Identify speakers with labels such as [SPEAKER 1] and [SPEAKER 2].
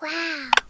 [SPEAKER 1] Wow.